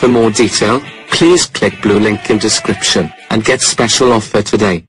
For more detail, please click blue link in description and get special offer today.